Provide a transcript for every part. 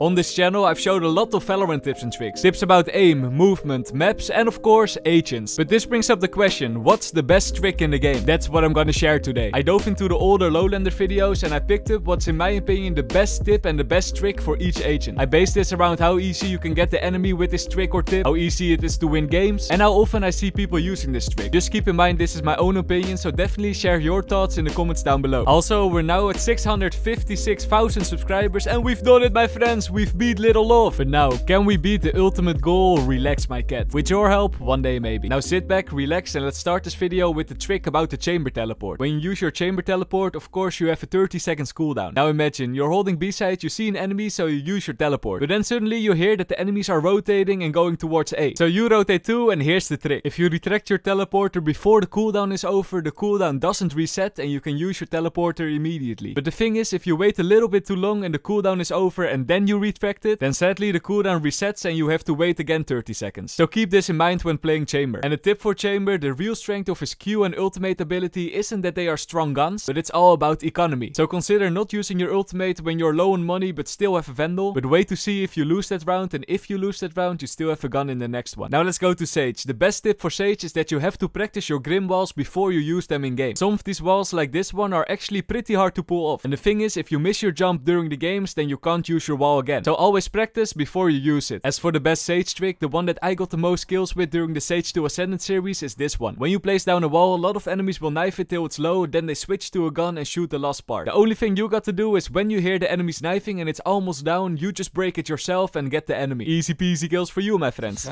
On this channel I've showed a lot of Valorant tips and tricks. Tips about aim, movement, maps and of course agents. But this brings up the question, what's the best trick in the game? That's what I'm gonna share today. I dove into the older Lowlander videos and I picked up what's in my opinion the best tip and the best trick for each agent. I base this around how easy you can get the enemy with this trick or tip, how easy it is to win games, and how often I see people using this trick. Just keep in mind this is my own opinion, so definitely share your thoughts in the comments down below. Also, we're now at 656,000 subscribers and we've done it my friends we've beat Little Love. And now, can we beat the ultimate goal, relax my cat? With your help, one day maybe. Now sit back, relax and let's start this video with the trick about the chamber teleport. When you use your chamber teleport, of course you have a 30 seconds cooldown. Now imagine, you're holding B side, you see an enemy, so you use your teleport. But then suddenly you hear that the enemies are rotating and going towards A. So you rotate too, and here's the trick. If you retract your teleporter before the cooldown is over, the cooldown doesn't reset and you can use your teleporter immediately. But the thing is, if you wait a little bit too long and the cooldown is over and then you you retract it, then sadly the cooldown resets and you have to wait again 30 seconds. So keep this in mind when playing Chamber. And a tip for Chamber, the real strength of his Q and ultimate ability isn't that they are strong guns, but it's all about economy. So consider not using your ultimate when you're low on money but still have a Vandal, but wait to see if you lose that round and if you lose that round you still have a gun in the next one. Now let's go to Sage. The best tip for Sage is that you have to practice your Grim walls before you use them in game. Some of these walls like this one are actually pretty hard to pull off. And the thing is, if you miss your jump during the games, then you can't use your wall again. So always practice before you use it. As for the best Sage trick, the one that I got the most kills with during the Sage 2 Ascendant series is this one. When you place down a wall, a lot of enemies will knife it till it's low, then they switch to a gun and shoot the last part. The only thing you got to do is when you hear the enemies knifing and it's almost down, you just break it yourself and get the enemy. Easy peasy kills for you, my friends.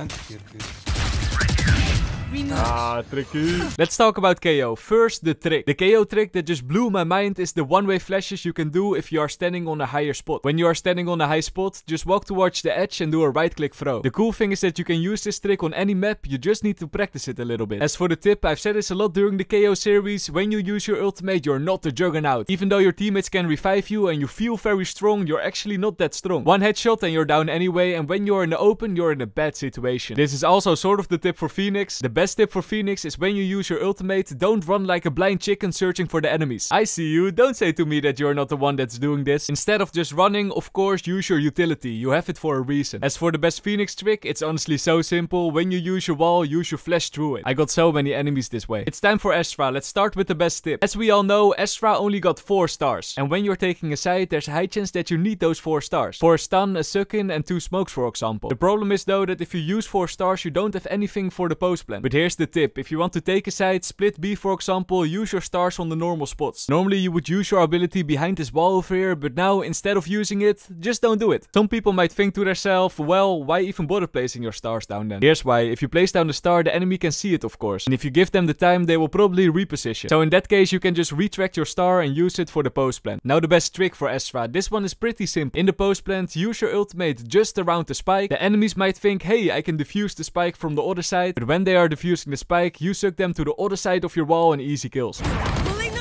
Ah, tricky. Let's talk about KAY/O. First, the trick. The KAY/O trick that just blew my mind is the one-way flashes you can do if you are standing on a higher spot. When you are standing on a high spot, just walk towards the edge and do a right-click throw. The cool thing is that you can use this trick on any map, you just need to practice it a little bit. As for the tip, I've said this a lot during the KAY/O series, when you use your ultimate, you're not the juggernaut. Even though your teammates can revive you and you feel very strong, you're actually not that strong. One headshot and you're down anyway, and when you're in the open, you're in a bad situation. This is also sort of the tip for Phoenix. The best tip for Phoenix is when you use your ultimate, don't run like a blind chicken searching for the enemies. I see you, don't say to me that you're not the one that's doing this. Instead of just running, of course, use your utility. You have it for a reason. As for the best Phoenix trick, it's honestly so simple. When you use your wall, use your flash through it. I got so many enemies this way. It's time for Astra. Let's start with the best tip. As we all know, Astra only got 4 stars. And when you're taking a side, there's a high chance that you need those 4 stars. For a stun, a suck-in and 2 smokes for example. The problem is though that if you use 4 stars, you don't have anything for the post plant. But here's the tip. If you want to take a side, split B for example, use your stars on the normal spots. Normally you would use your ability behind this wall over here, but now instead of using it, just don't do it. Some people might think to themselves, well, why even bother placing your stars down then? Here's why. If you place down the star, the enemy can see it of course. And if you give them the time, they will probably reposition. So in that case, you can just retract your star and use it for the post plant. Now the best trick for Astra. This one is pretty simple. In the post plant, use your ultimate just around the spike. The enemies might think, hey, I can defuse the spike from the other side. But when they are defusing the spike, you suck them to the other side of your wall and easy kills.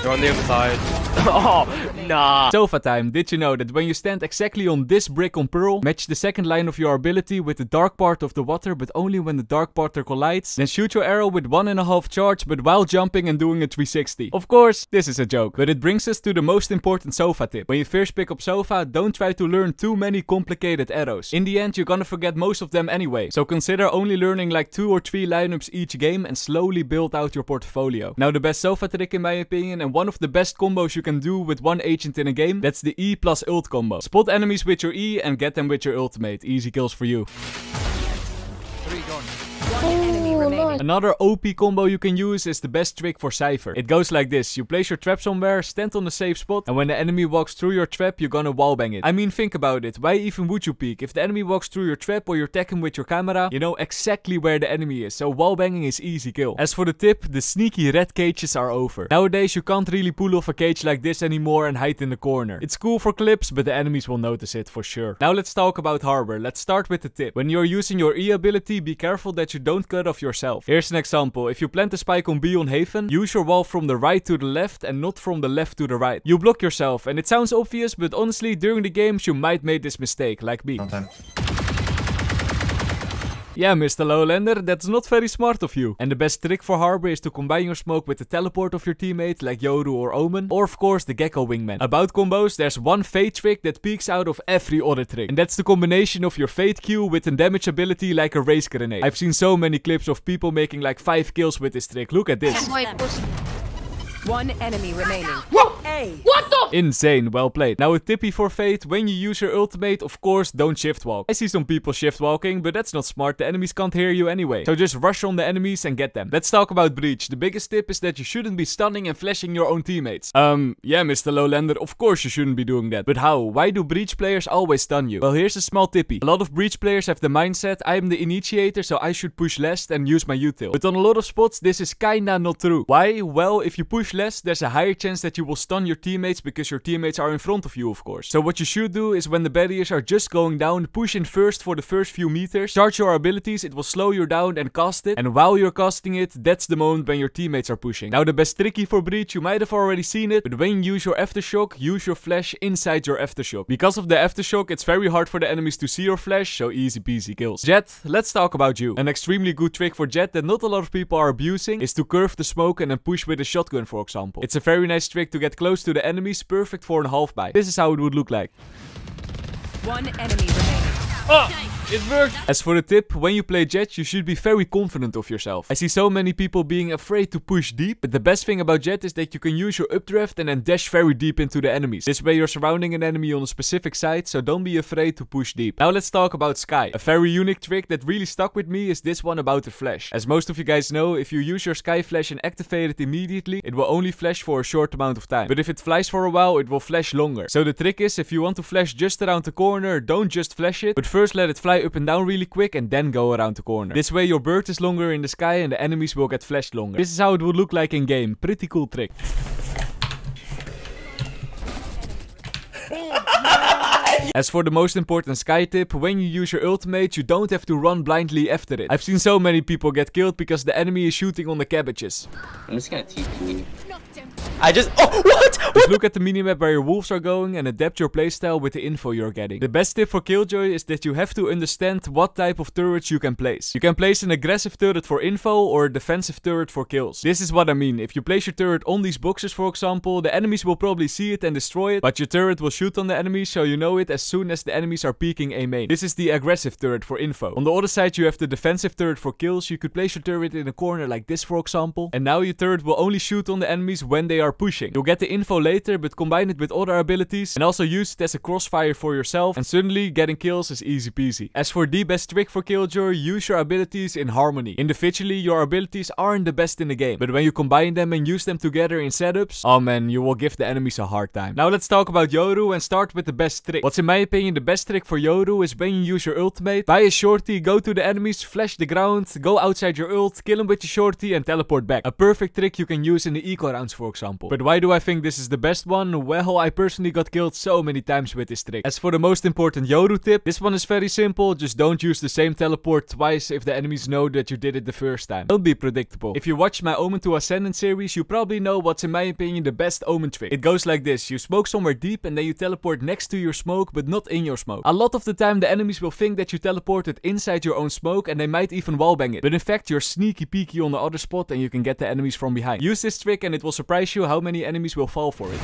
On the other side. oh, nah. Sova time. Did you know that when you stand exactly on this brick on Pearl, match the second line of your ability with the dark part of the water, but only when the dark part collides, then shoot your arrow with one and a half charge, but while jumping and doing a 360. Of course, this is a joke, but it brings us to the most important Sova tip. When you first pick up Sova, don't try to learn too many complicated arrows. In the end, you're gonna forget most of them anyway, so consider only learning like two or three lineups each game and slowly build out your portfolio. Now the best Sova trick in my opinion, and one of the best combos you can do with one agent in a game, that's the E plus ult combo. Spot enemies with your E and get them with your ultimate. Easy kills for you. Oh, Three gone. Another OP combo you can use is the best trick for Cypher. It goes like this. You place your trap somewhere, stand on a safe spot, and when the enemy walks through your trap, you're gonna wallbang it. I mean, think about it. Why even would you peek? If the enemy walks through your trap or you're attacking with your camera, you know exactly where the enemy is, so wallbanging is easy kill. As for the tip, the sneaky red cages are over. Nowadays, you can't really pull off a cage like this anymore and hide in the corner. It's cool for clips, but the enemies will notice it for sure. Now let's talk about Harbor. Let's start with the tip. When you're using your E ability, be careful that you don't cut off yourself. Here's an example. If you plant a spike on B on Haven, use your wall from the right to the left and not from the left to the right. You block yourself and it sounds obvious, but honestly during the games you might make this mistake, like me. Yeah, Mr. Lowlander, that's not very smart of you. And the best trick for Harbor is to combine your smoke with the teleport of your teammate, like Yoru or Omen, or of course the Gekko Wingman. About combos, there's one Fade trick that peeks out of every other trick. And that's the combination of your Fade Q with a damage ability like a Raze Grenade. I've seen so many clips of people making like 5 kills with this trick. Look at this. One enemy remaining. A. What the? Insane, well played. Now a tippy for Fade, when you use your ultimate, of course, don't shift walk. I see some people shift walking, but that's not smart, the enemies can't hear you anyway. So just rush on the enemies and get them. Let's talk about Breach. The biggest tip is that you shouldn't be stunning and flashing your own teammates. Um, yeah, Mr. Lowlander, of course you shouldn't be doing that. But how? Why do Breach players always stun you? Well, here's a small tippy. A lot of Breach players have the mindset, I'm the initiator, so I should push less and use my util. But on a lot of spots, this is kinda not true. Why? Well, if you push less, there's a higher chance that you will stun your teammates because your teammates are in front of you, of course. So what you should do is when the barriers are just going down, push in first for the first few meters, charge your abilities, it will slow you down and cast it. And while you're casting it, that's the moment when your teammates are pushing. Now the best tricky for Breach, you might have already seen it, but when you use your Aftershock, use your flash inside your Aftershock. Because of the Aftershock, it's very hard for the enemies to see your flash, so easy peasy kills. Jett, let's talk about you. An extremely good trick for Jett that not a lot of people are abusing is to curve the smoke and then push with a shotgun, for example. It's a very nice trick to get close to the enemies, perfect for a half buy. This is how it would look like. One enemy remaining. Ah! It worked! As for the tip, when you play Jett, you should be very confident of yourself. I see so many people being afraid to push deep, but the best thing about Jett is that you can use your updraft and then dash very deep into the enemies. This way you're surrounding an enemy on a specific side, so don't be afraid to push deep. Now let's talk about Skye. A very unique trick that really stuck with me is this one about the flash. As most of you guys know, if you use your Skye flash and activate it immediately, it will only flash for a short amount of time. But if it flies for a while, it will flash longer. So the trick is, if you want to flash just around the corner, don't just flash it, but first let it fly up and down really quick and then go around the corner. This way your bird is longer in the sky and the enemies will get flashed longer. This is how it would look like in game. Pretty cool trick. As for the most important Skye tip, when you use your ultimate, you don't have to run blindly after it. I've seen so many people get killed because the enemy is shooting on the cabbages. I'm just gonna TP. I just. Oh, what? Just look at the minimap where your wolves are going and adapt your playstyle with the info you're getting. The best tip for Killjoy is that you have to understand what type of turrets you can place. You can place an aggressive turret for info or a defensive turret for kills. This is what I mean. If you place your turret on these boxes for example, the enemies will probably see it and destroy it, but your turret will shoot on the enemies so you know it as soon as the enemies are peeking a main. This is the aggressive turret for info. On the other side you have the defensive turret for kills. You could place your turret in a corner like this for example. And now your turret will only shoot on the enemies when they are pushing. You'll get the info later but combine it with other abilities and also use it as a crossfire for yourself and suddenly getting kills is easy peasy. As for the best trick for Killjoy, use your abilities in harmony. Individually your abilities aren't the best in the game, but when you combine them and use them together in setups, oh man, you will give the enemies a hard time. Now let's talk about Yoru and start with the best trick. What's in my opinion the best trick for Yoru is when you use your ultimate, buy a shorty, go to the enemies, flash the ground, go outside your ult, kill him with your shorty and teleport back. A perfect trick you can use in the eco rounds for example. But why do I think this is the best one? Well, I personally got killed so many times with this trick. As for the most important Yoru tip, this one is very simple, just don't use the same teleport twice if the enemies know that you did it the first time. Don't be predictable. If you watch my Omen to Ascendant series, you probably know what's in my opinion the best Omen trick. It goes like this, you smoke somewhere deep and then you teleport next to your smoke but not in your smoke. A lot of the time the enemies will think that you teleported inside your own smoke and they might even wallbang it. But in fact you're sneaky peeky on the other spot and you can get the enemies from behind. Use this trick and it will surprise issue how many enemies will fall for it.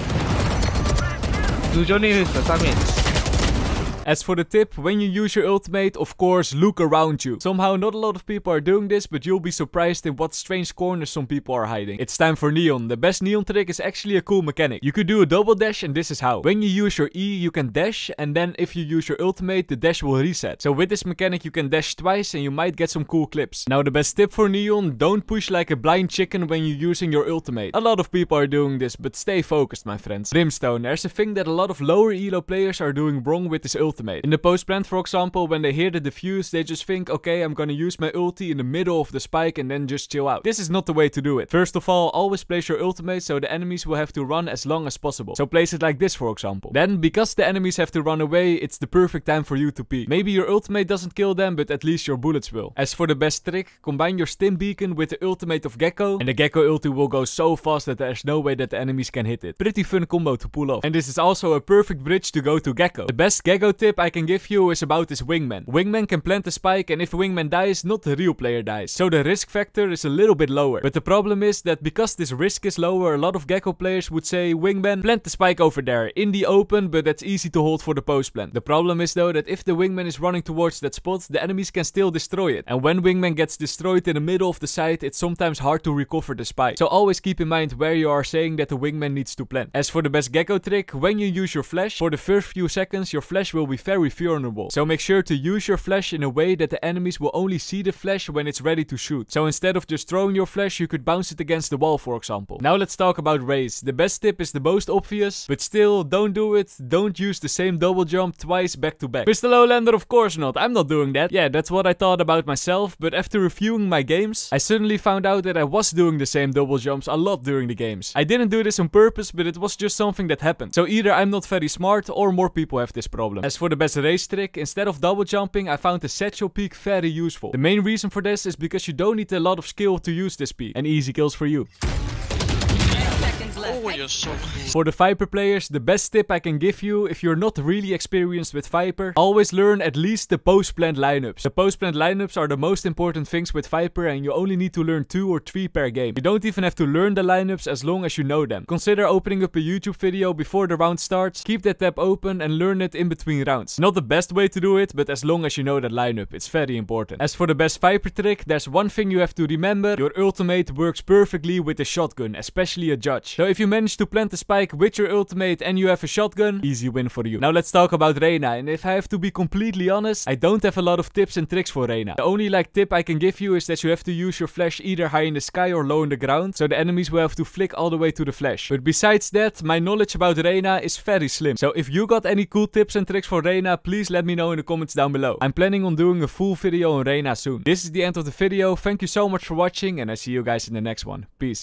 As for the tip, when you use your ultimate, of course, look around you. Somehow not a lot of people are doing this, but you'll be surprised in what strange corners some people are hiding. It's time for Neon. The best Neon trick is actually a cool mechanic. You could do a double dash and this is how. When you use your E, you can dash and then if you use your ultimate, the dash will reset. So with this mechanic you can dash twice and you might get some cool clips. Now the best tip for Neon, don't push like a blind chicken when you're using your ultimate. A lot of people are doing this, but stay focused my friends. Brimstone, there's a thing that a lot of lower elo players are doing wrong with this ultimate. In the post plant, for example, when they hear the diffuse, they just think, okay, I'm gonna use my ulti in the middle of the spike and then just chill out. This is not the way to do it. First of all, always place your ultimate so the enemies will have to run as long as possible. So place it like this, for example. Then, because the enemies have to run away, it's the perfect time for you to peek. Maybe your ultimate doesn't kill them, but at least your bullets will. As for the best trick, combine your stim beacon with the ultimate of Gekko, and the Gekko ulti will go so fast that there's no way that the enemies can hit it. Pretty fun combo to pull off. And this is also a perfect bridge to go to Gekko. The best Gekko tip tip I can give you is about this wingman. Wingman can plant the spike and if wingman dies, not the real player dies. So the risk factor is a little bit lower. But the problem is that because this risk is lower, a lot of Gekko players would say, wingman, plant the spike over there, in the open, but that's easy to hold for the post plant. The problem is though that if the wingman is running towards that spot, the enemies can still destroy it. And when wingman gets destroyed in the middle of the site, it's sometimes hard to recover the spike. So always keep in mind where you are saying that the wingman needs to plant. As for the best Gekko trick, when you use your flash, for the first few seconds your flash will be very vulnerable. So make sure to use your flash in a way that the enemies will only see the flash when it's ready to shoot. So instead of just throwing your flash, you could bounce it against the wall for example. Now let's talk about Raze. The best tip is the most obvious, but still don't do it. Don't use the same double jump twice back to back. Mr. Lowlander, of course not. I'm not doing that. Yeah, that's what I thought about myself, but after reviewing my games, I suddenly found out that I was doing the same double jumps a lot during the games. I didn't do this on purpose, but it was just something that happened. So either I'm not very smart or more people have this problem. As for the best Raze trick, instead of double jumping, I found the satchel peak very useful. The main reason for this is because you don't need a lot of skill to use this peek. And easy kills for you. Oh, you're so cool. For the Viper players, the best tip I can give you if you're not really experienced with Viper, always learn at least the post-plant lineups. The post-plant lineups are the most important things with Viper and you only need to learn 2 or 3 per game. You don't even have to learn the lineups as long as you know them. Consider opening up a YouTube video before the round starts, keep that tab open and learn it in between rounds. Not the best way to do it, but as long as you know that lineup, it's very important. As for the best Viper trick, there's one thing you have to remember, your ultimate works perfectly with a shotgun, especially a judge. So if you manage to plant the spike with your ultimate and you have a shotgun, easy win for you. Now let's talk about Reyna, and if I have to be completely honest, I don't have a lot of tips and tricks for Reyna. The only like tip I can give you is that you have to use your flash either high in the sky or low in the ground, so the enemies will have to flick all the way to the flash. But besides that, my knowledge about Reyna is very slim. So if you got any cool tips and tricks for Reyna, please let me know in the comments down below. I'm planning on doing a full video on Reyna soon. This is the end of the video, thank you so much for watching and I see you guys in the next one. Peace.